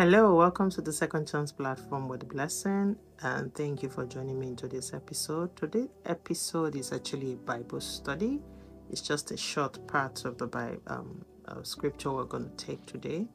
Hello, welcome to the Second Chance platform with Blessing, and thank you for joining me in today's episode. Today's episode is actually a Bible study. It's just a short part of the Bible um, uh, scripture we're going to take today.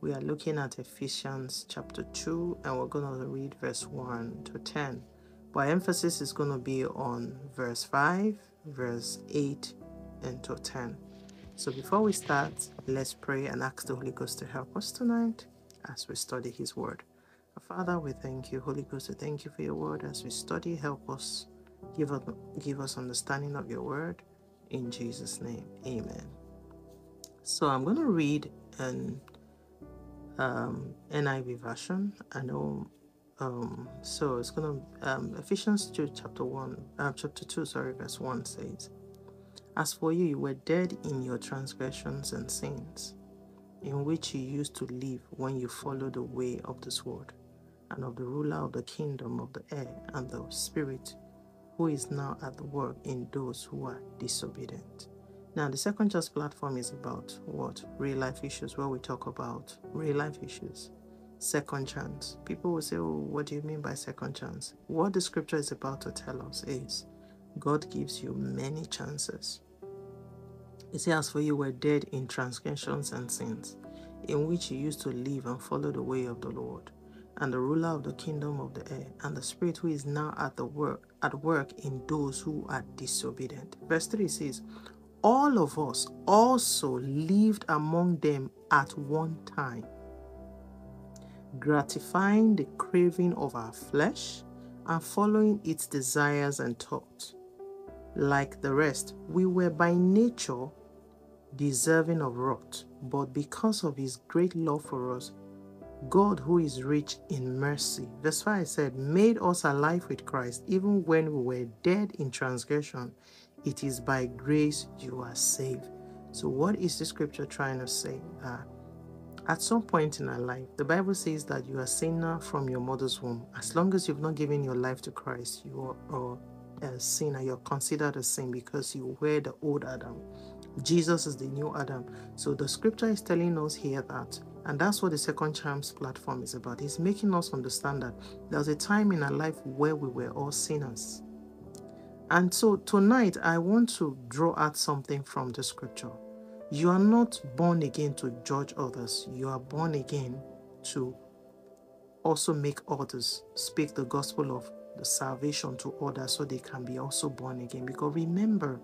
We are looking at Ephesians chapter 2, and we're going to read verse 1 to 10. But emphasis is going to be on verse 5, verse 8, and to 10. So before we start, let's pray and ask the Holy Ghost to help us tonight as we study His Word. Father, we thank you. Holy Ghost, we thank you for your Word as we study. Help us, give us, give us understanding of your Word. In Jesus' name, Amen. So I'm going to read an um, NIV version. I know. Um, so it's going to um, Ephesians 2, chapter 1, uh, chapter 2, sorry, verse 1 says, As for you, you were dead in your transgressions and sins in which you used to live when you followed the way of this world, and of the ruler of the kingdom of the air, and the spirit who is now at work in those who are disobedient. Now, the second chance platform is about what? Real life issues, where we talk about real life issues. Second chance. People will say, Oh, what do you mean by second chance? What the scripture is about to tell us is God gives you many chances it says, For you were dead in transgressions and sins, in which you used to live and follow the way of the Lord, and the ruler of the kingdom of the air, and the spirit who is now at the work at work in those who are disobedient. Verse 3 says, All of us also lived among them at one time, gratifying the craving of our flesh and following its desires and thoughts like the rest, we were by nature deserving of wrath, but because of his great love for us, God, who is rich in mercy, verse 5 said, made us alive with Christ, even when we were dead in transgression. It is by grace you are saved. So, what is the scripture trying to say? Uh, at some point in our life, the Bible says that you are sinner from your mother's womb. As long as you've not given your life to Christ, you are, a sinner. You're considered a sin because you were the old Adam. Jesus is the new Adam. So the scripture is telling us here that, and that's what the second chance platform is about. It's making us understand that there was a time in our life where we were all sinners. And so tonight, I want to draw out something from the scripture. You are not born again to judge others, you are born again to also make others speak the gospel of the salvation to others so they can be also born again. Because remember,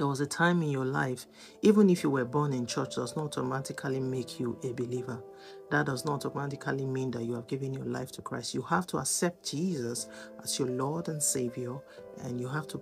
there was a time in your life, even if you were born in church, does not automatically make you a believer. That does not automatically mean that you have given your life to Christ. You have to accept Jesus as your Lord and Savior, and you have to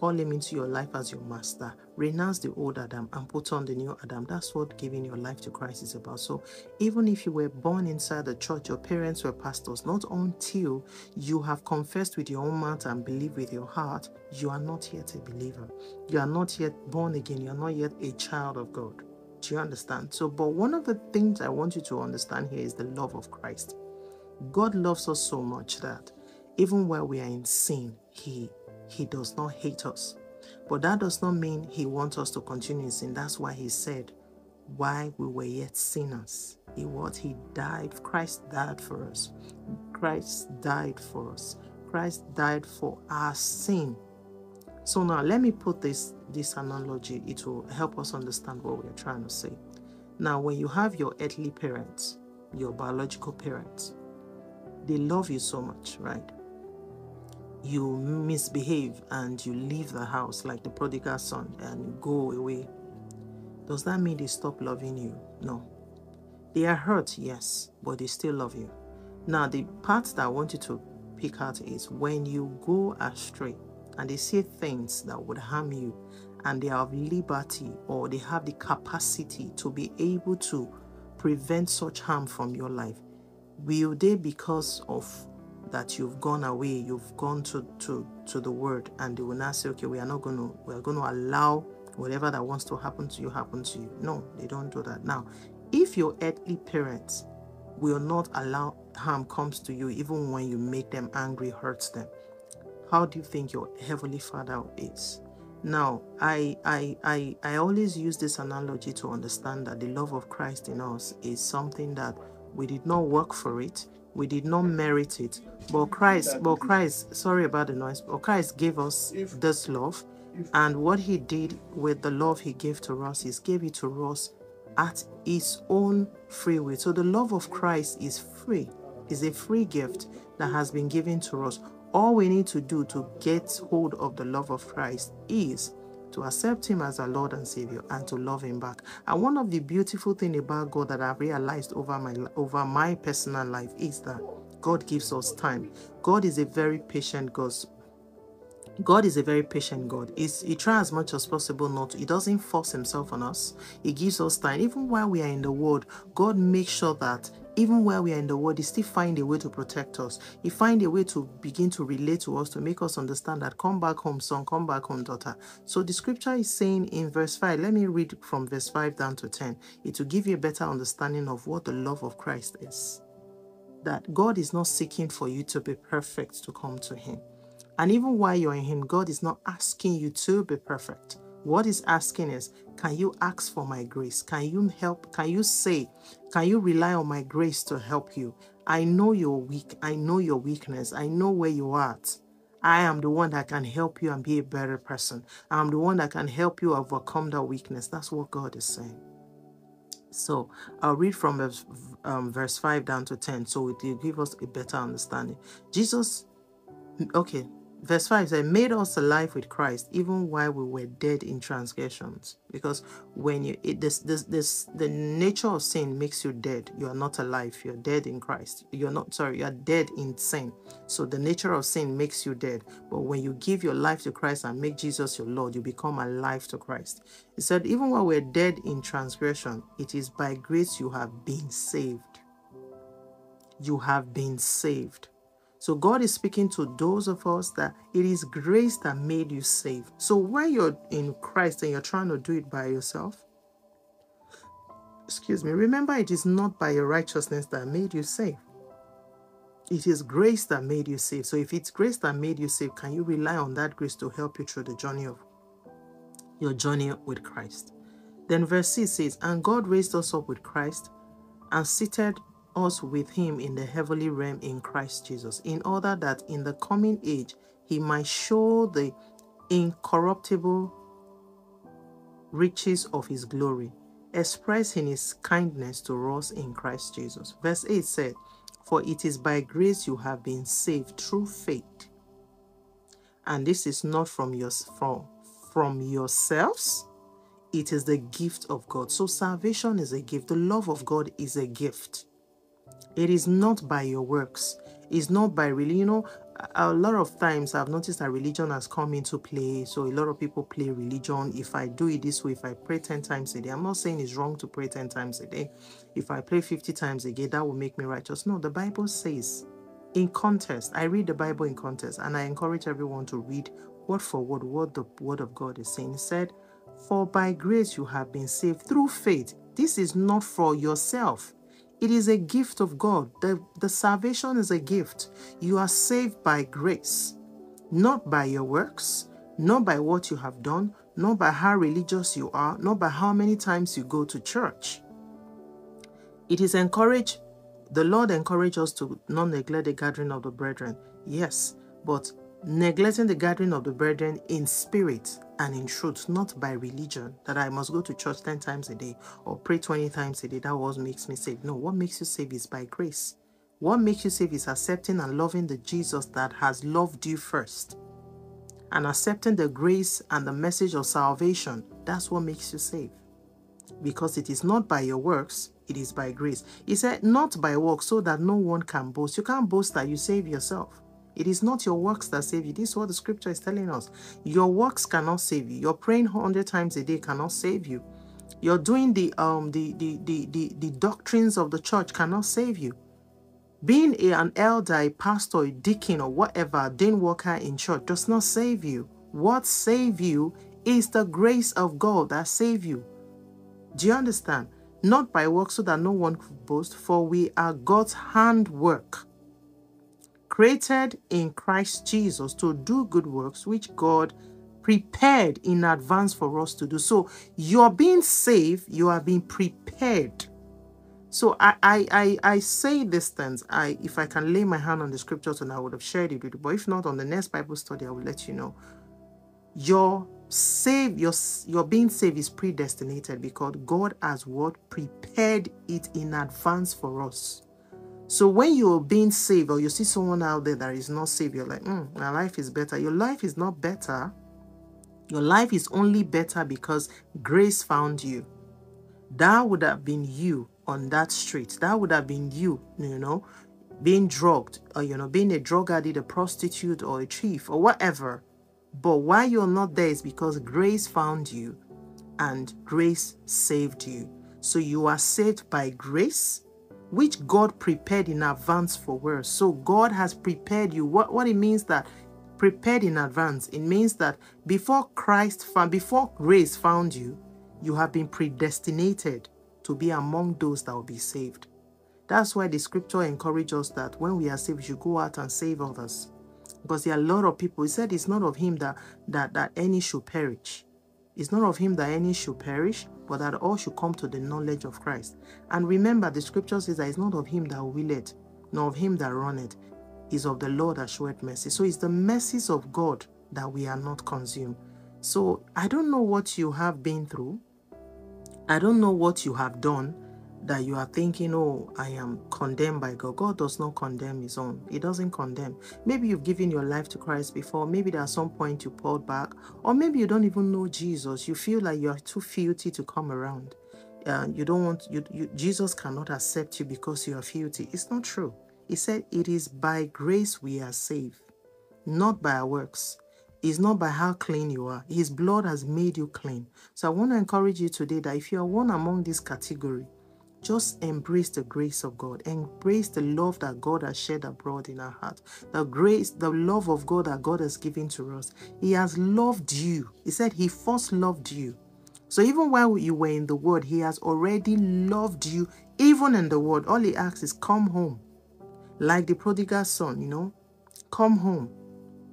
Call him into your life as your master. Renounce the old Adam and put on the new Adam. That's what giving your life to Christ is about. So, even if you were born inside the church, your parents were pastors, not until you have confessed with your own mouth and believe with your heart, you are not yet a believer. You are not yet born again. You are not yet a child of God. Do you understand? So, but one of the things I want you to understand here is the love of Christ. God loves us so much that even while we are in sin, He he does not hate us. But that does not mean He wants us to continue in sin. That's why He said, while we were yet sinners, He what He died. Christ died for us. Christ died for us. Christ died for our sin. So now let me put this this analogy. It will help us understand what we're trying to say. Now, when you have your earthly parents, your biological parents, they love you so much, right? You misbehave and you leave the house like the prodigal son and go away, does that mean they stop loving you? No. They are hurt, yes, but they still love you. Now, the part that I want you to pick out is when you go astray and they say things that would harm you and they have liberty or they have the capacity to be able to prevent such harm from your life, will they, because of that you've gone away, you've gone to, to, to the word, and they will not say, okay, we are not going to, we are going to allow whatever that wants to happen to you happen to you. No, they don't do that. Now, if your earthly parents will not allow harm comes to you, even when you make them angry, hurts them, how do you think your heavenly father is? Now, I, I, I, I always use this analogy to understand that the love of Christ in us is something that We did not work for it. We did not merit it. But Christ, but Christ, sorry about the noise, but Christ gave us this love. And what he did with the love he gave to us is gave it to us at his own free will. So the love of Christ is free, is a free gift that has been given to us. All we need to do to get hold of the love of Christ is to accept him as our Lord and Savior and to love him back. And one of the beautiful things about God that I've realized over my over my personal life is that God gives us time. God is a very patient God. God is a very patient God. He's, he tries as much as possible not to. He doesn't force himself on us. He gives us time. Even while we are in the world, God makes sure that even while we are in the world, He still find a way to protect us. He find a way to begin to relate to us, to make us understand that come back home, son, come back home, daughter. So the scripture is saying in verse 5, let me read from verse 5 down to 10. It will give you a better understanding of what the love of Christ is. That God is not seeking for you to be perfect to come to Him. And even while you're in Him, God is not asking you to be perfect. What He's asking is, can you ask for my grace? Can you help? Can you say, can you rely on my grace to help you? I know you're weak. I know your weakness. I know where you are at. I am the one that can help you and be a better person. I'm the one that can help you overcome that weakness. That's what God is saying. So I'll read from um, verse 5 down to 10 so it will give us a better understanding. Jesus, okay, verse 5 says, made us alive with Christ even while we were dead in transgressions. Because when you, it, this, this, this, the nature of sin makes you dead. You are not alive. You're dead in Christ. You're not, sorry, you are dead in sin. So the nature of sin makes you dead. But when you give your life to Christ and make Jesus your Lord, you become alive to Christ. He said, even while we're dead in transgression, it is by grace you have been saved. You have been saved. So God is speaking to those of us that it is grace that made you saved. So when you're in Christ and you're trying to do it by yourself, excuse me, remember it is not by your righteousness that made you saved. It is grace that made you saved. So if it's grace that made you saved, can you rely on that grace to help you through the journey of your journey with Christ? Then verse 6 says, And God raised us up with Christ and seated us with him in the heavenly realm in Christ Jesus, in order that in the coming age he might show the incorruptible riches of his glory, expressed in his kindness to us in Christ Jesus. Verse 8 said, For it is by grace you have been saved through faith. And this is not from your from, from yourselves, it is the gift of God. So salvation is a gift. The love of God is a gift. It is not by your works. It's not by really, you know, a lot of times I've noticed that religion has come into play. So a lot of people play religion. If I do it this way, if I pray 10 times a day, I'm not saying it's wrong to pray 10 times a day. If I pray 50 times a day, that will make me righteous. No, the Bible says in context, I read the Bible in context and I encourage everyone to read word for word what the word of God is saying. It said, For by grace you have been saved through faith. This is not for yourself. It is a gift of God. The, the salvation is a gift. You are saved by grace, not by your works, not by what you have done, not by how religious you are, not by how many times you go to church. It is encouraged, the Lord encouraged us to not neglect the gathering of the brethren. Yes, but neglecting the gathering of the brethren in spirit and in truth, not by religion, that I must go to church 10 times a day or pray 20 times a day. That was makes me saved. No, what makes you saved is by grace. What makes you saved is accepting and loving the Jesus that has loved you first. And accepting the grace and the message of salvation. That's what makes you saved. Because it is not by your works, it is by grace. He said, not by works, so that no one can boast. You can't boast that you save yourself. It is not your works that save you. This is what the scripture is telling us. Your works cannot save you. You're praying 100 times a day cannot save you. You're doing the um the the the the, the doctrines of the church cannot save you. Being a, an elder, a pastor, a deacon, or whatever, dean worker in church does not save you. What save you is the grace of God that save you. Do you understand? Not by works so that no one could boast, for we are God's handwork created in Christ Jesus to do good works which God prepared in advance for us to do. So you're being saved, you are being prepared So I, I, I, I say these things. I, if I can lay my hand on the scriptures, and I would have shared it with you. But if not, on the next Bible study, I will let you know. Your save, your your being saved is predestinated because God has what prepared it in advance for us. So when you're being saved, or you see someone out there that is not saved, you're like, mm, my life is better. Your life is not better. Your life is only better because grace found you. That would have been you on that street. That would have been you, you know, being drugged or, you know, being a drug addict, a prostitute or a thief or whatever. But why you're not there is because grace found you and grace saved you. So you are saved by grace, which God prepared in advance for us. So God has prepared you. What, what it means that prepared in advance, it means that before Christ found, before grace found you, you have been predestinated to be among those that will be saved. That's why the scripture encourages us that when we are saved, we should go out and save others. Because there are a lot of people. He said it's not of him that that, that any should perish. It's not of him that any should perish, but that all should come to the knowledge of Christ. And remember, the scripture says that it's not of him that will it, nor of him that runneth. It's of the Lord that showeth mercy. So it's the mercies of God that we are not consumed. So I don't know what you have been through. I don't know what you have done that you are thinking, oh, I am condemned by God. God does not condemn his own. He doesn't condemn. Maybe you've given your life to Christ before. Maybe at some point you pulled back. Or maybe you don't even know Jesus. You feel like you are too filthy to come around. Uh, you don't want, you, you, Jesus cannot accept you because you are filthy. It's not true. He said, it is by grace we are saved, not by our works It's not by how clean you are. His blood has made you clean. So I want to encourage you today that if you are one among this category, just embrace the grace of God. Embrace the love that God has shed abroad in our heart. The grace, the love of God that God has given to us. He has loved you. He said he first loved you. So even while you were in the world, he has already loved you, even in the world. All he asks is, come home. Like the prodigal son, you know, come home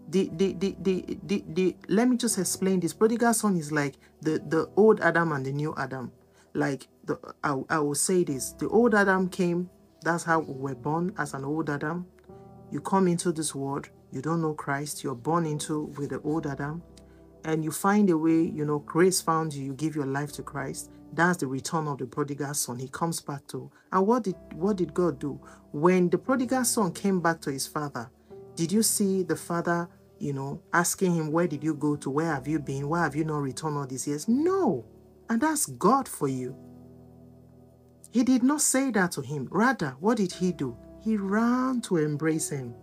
the, the, the, the, the, the, let me just explain this. Prodigal son is like the, the old Adam and the new Adam. Like, the, I, I will say this. The old Adam came, that's how we were born as an old Adam. You come into this world, you don't know Christ, you're born into with the old Adam, and you find a way, you know, grace found you, you give your life to Christ. That's the return of the prodigal son. He comes back to. And what did what did God do? When the prodigal son came back to his father, did you see the father you know, asking him, Where did you go to? Where have you been? Why have you not returned all these years? No. And that's God for you. He did not say that to him. Rather, what did he do? He ran to embrace him.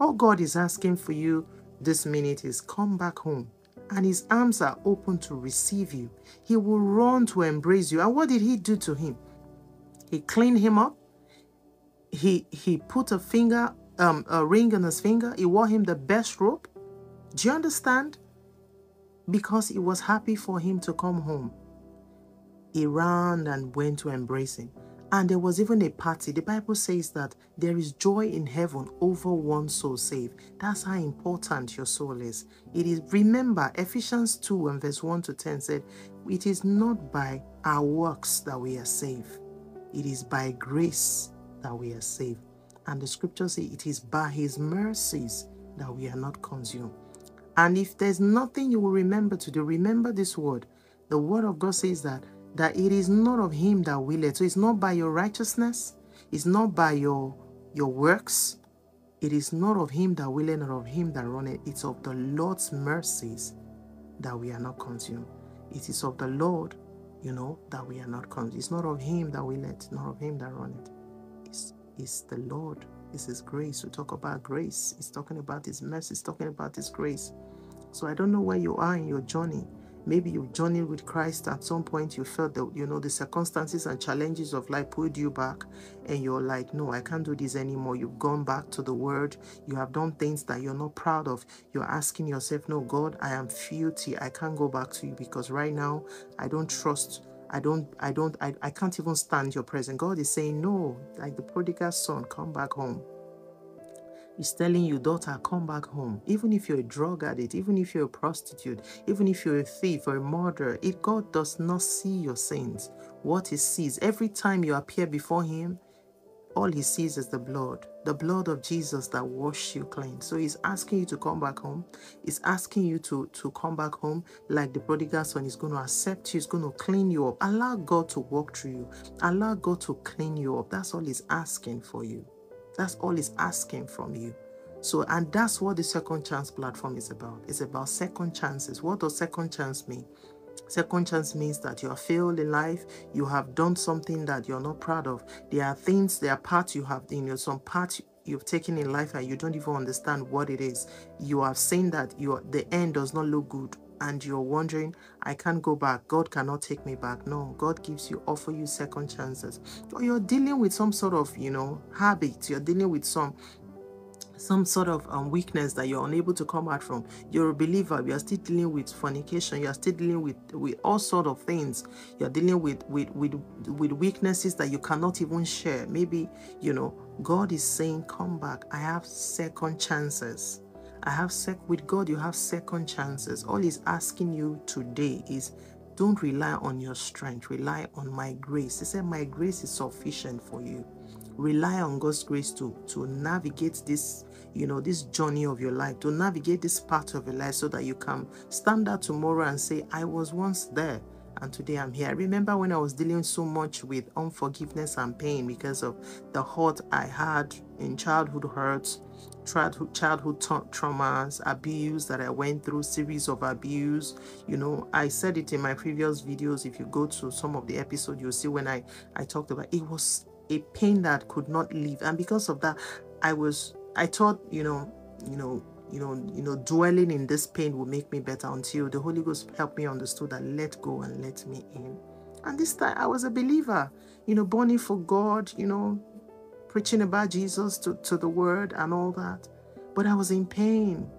All God is asking for you this minute is come back home. And his arms are open to receive you. He will run to embrace you. And what did he do to him? He cleaned him up. He he put a finger um, a ring on his finger. He wore him the best robe. Do you understand? Because he was happy for him to come home. He ran and went to embrace him. And there was even a party. The Bible says that there is joy in heaven over one soul saved. That's how important your soul is. It is remember Ephesians 2 and verse 1 to 10 said, It is not by our works that we are saved. It is by grace that we are saved. And the scriptures say it is by his mercies that we are not consumed. And if there's nothing you will remember to do, remember this word. The word of God says that that it is not of him that willeth. So it's not by your righteousness, it's not by your your works. It is not of him that willeth, nor of him that runneth. It's of the Lord's mercies that we are not consumed. It is of the Lord, you know, that we are not consumed. It's not of him that willeth, nor of him that runneth It's the Lord, is His grace. We talk about grace. He's talking about His mercy. He's talking about His grace. So I don't know where you are in your journey. Maybe you journeyed with Christ at some point. You felt that you know the circumstances and challenges of life pulled you back, and you're like, "No, I can't do this anymore." You've gone back to the Word. You have done things that you're not proud of. You're asking yourself, "No, God, I am filthy. I can't go back to you because right now I don't trust." I don't, I don't, I, I can't even stand your presence. God is saying, no, like the prodigal son, come back home. He's telling you, daughter, come back home. Even if you're a drug addict, even if you're a prostitute, even if you're a thief or a murderer, if God does not see your sins, what he sees every time you appear before him, all he sees is the blood, the blood of Jesus that washed you clean. So he's asking you to come back home. He's asking you to, to come back home like the prodigal son. He's going to accept you. He's going to clean you up. Allow God to walk through you. Allow God to clean you up. That's all he's asking for you. That's all it's asking from you. So, and that's what the second chance platform is about. It's about second chances. What does second chance mean? Second chance means that you have failed in life, you have done something that you're not proud of. There are things, there are parts you have, you know, some parts you've taken in life and you don't even understand what it is. You have seen that your the end does not look good and you're wondering, I can't go back. God cannot take me back. No, God gives you, offer you second chances. Or you're dealing with some sort of, you know, habit. You're dealing with some some sort of um, weakness that you're unable to come out from. You're a believer. You are still dealing with fornication. You are still dealing with with all sort of things. You're dealing with with with with weaknesses that you cannot even share. Maybe you know God is saying, "Come back. I have second chances." I have sec with God. You have second chances. All He's asking you today is don't rely on your strength, rely on my grace. He said, My grace is sufficient for you rely on God's grace to to navigate this you know this journey of your life to navigate this part of your life so that you can stand out tomorrow and say I was once there and today I'm here. I remember when I was dealing so much with unforgiveness and pain because of the hurt I had in childhood hurts, childhood, childhood traumas, abuse that I went through, series of abuse. You know, I said it in my previous videos. If you go to some of the episodes, you'll see when I, I talked about it was a pain that could not leave and because of that i was i thought you know you know you know you know dwelling in this pain will make me better until the holy ghost helped me understood that let go and let me in and this time i was a believer you know burning for god you know preaching about jesus to, to the word and all that but i was in pain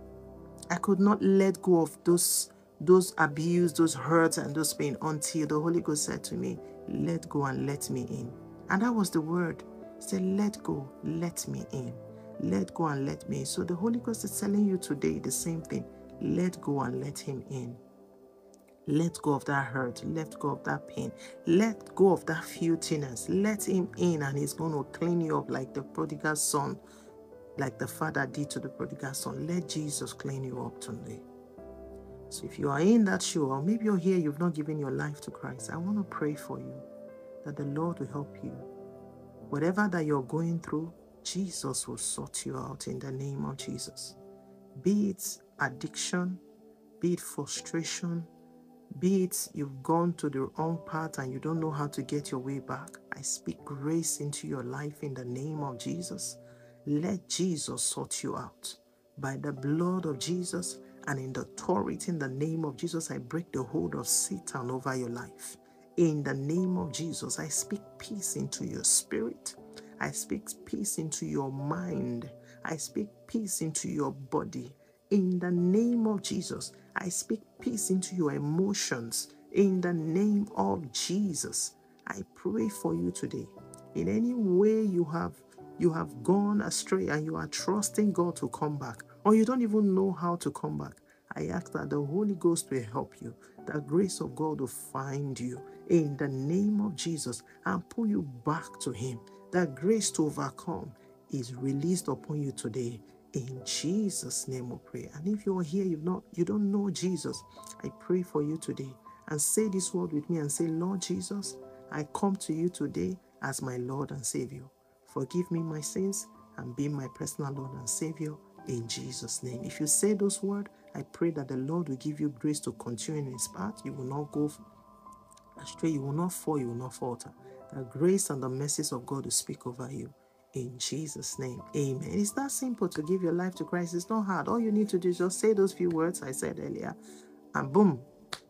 i could not let go of those those abuse those hurts and those pain until the holy ghost said to me let go and let me in and that was the word. He said, let go, let me in. Let go and let me in. So the Holy Ghost is telling you today the same thing. Let go and let him in. Let go of that hurt. Let go of that pain. Let go of that filthiness. Let him in and he's going to clean you up like the prodigal son, like the father did to the prodigal son. Let Jesus clean you up today. So if you are in that shoe, or maybe you're here, you've not given your life to Christ, I want to pray for you that the Lord will help you. Whatever that you're going through, Jesus will sort you out in the name of Jesus. Be it addiction, be it frustration, be it you've gone to the wrong path and you don't know how to get your way back. I speak grace into your life in the name of Jesus. Let Jesus sort you out. By the blood of Jesus and in the authority in the name of Jesus, I break the hold of Satan over your life. In the name of Jesus, I speak peace into your spirit. I speak peace into your mind. I speak peace into your body. In the name of Jesus, I speak peace into your emotions. In the name of Jesus, I pray for you today. In any way you have you have gone astray and you are trusting God to come back, or you don't even know how to come back, I ask that the Holy Ghost will help you. The grace of God will find you in the name of Jesus and pull you back to Him. That grace to overcome is released upon you today. In Jesus' name we pray. And if you're here, you've not, you don't know Jesus, I pray for you today. And say this word with me and say, Lord Jesus, I come to you today as my Lord and Savior. Forgive me my sins and be my personal Lord and Savior in Jesus' name. If you say those words, I pray that the Lord will give you grace to continue in His path. You will not go astray, you will not fall, you will not falter. The grace and the mercies of God will speak over you. In Jesus' name, amen. It's that simple to give your life to Christ. It's not hard. All you need to do is just say those few words I said earlier, and boom,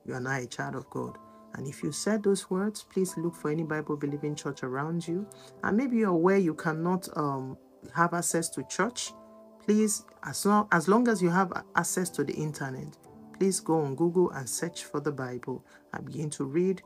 you are now a child of God. And if you said those words, please look for any Bible believing church around you. And maybe you're aware you cannot um, have access to church. Please, as long, as long as you have access to the internet, please go on Google and search for the Bible and begin to read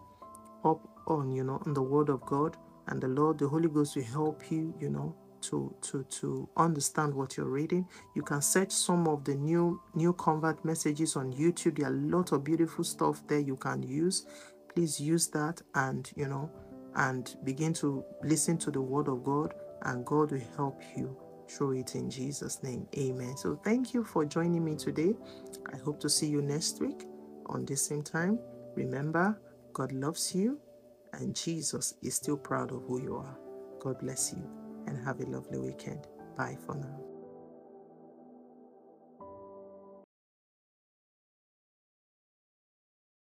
up on, you know, on the Word of God. And the Lord, the Holy Ghost will help you, you know, to to to understand what you're reading. You can search some of the new new convert messages on youtube. There are a lot of beautiful stuff there you can use. Please use that and you know and begin to listen to the word of god and god will help you through it in jesus name. Amen. So thank you for joining me today. I hope to see you next week. On the same time remember god loves you and jesus is still proud of who you are god bless you and have a lovely weekend. Bye for now.